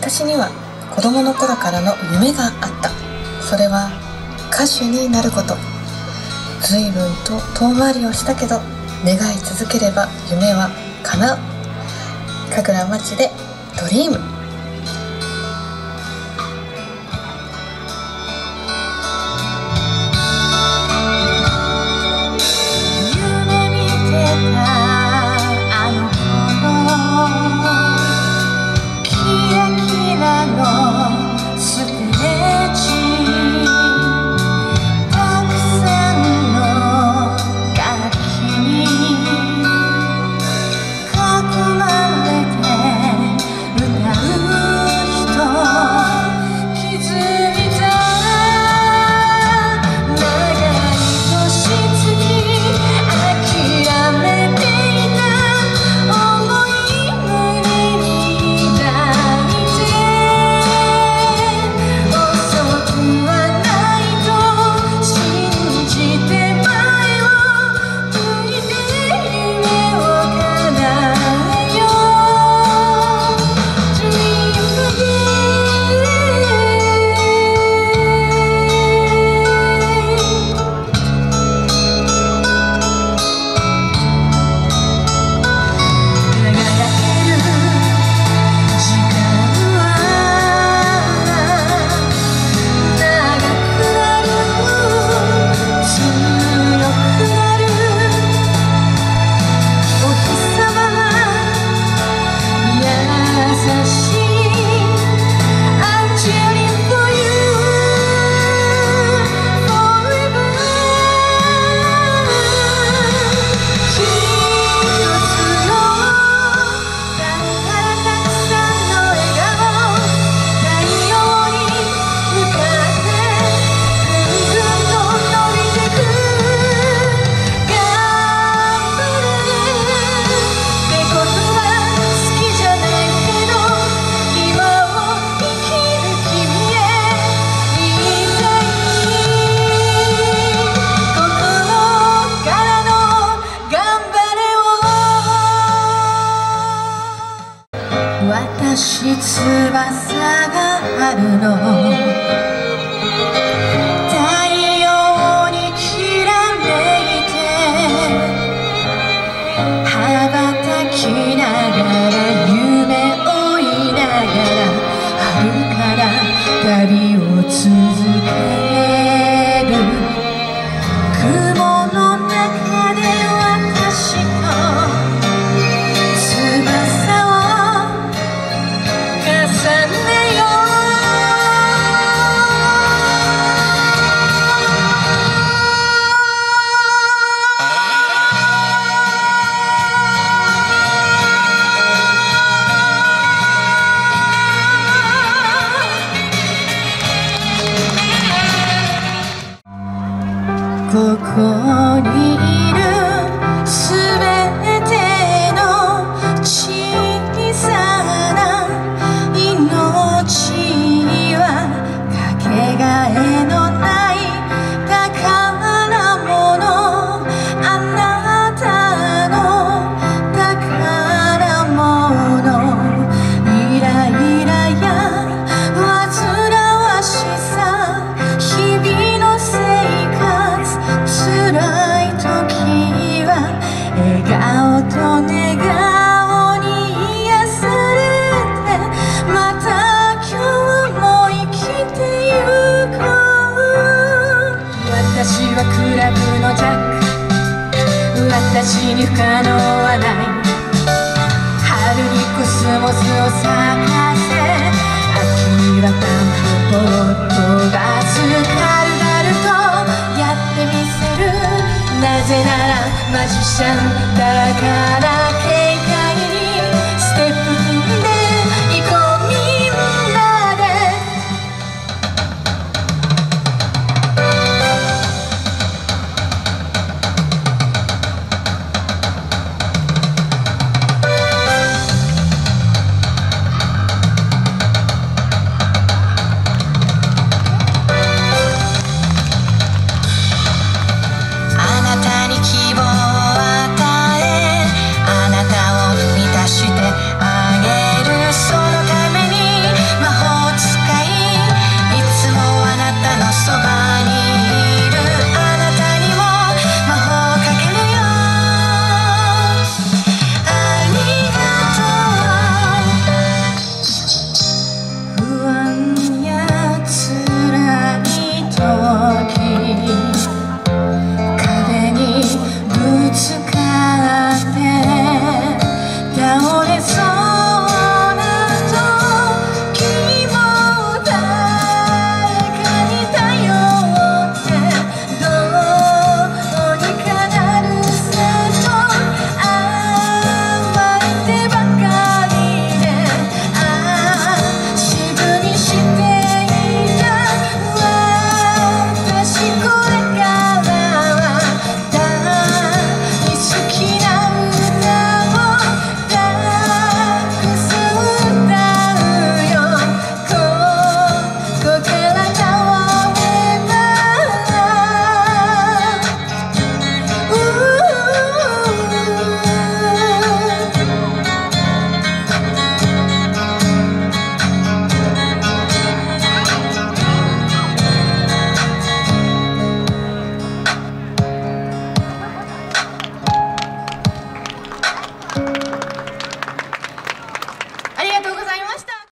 私には子供の頃からの夢があった。それは歌手になること。随分と遠回りをしたけど願い続ければ夢は叶う。神楽町でドリーム。私翼があるのここにに不可能はない春にコスモスを咲かせ秋にはタンぽポが飛ばる軽るとやってみせる。なぜならマジシャンだから。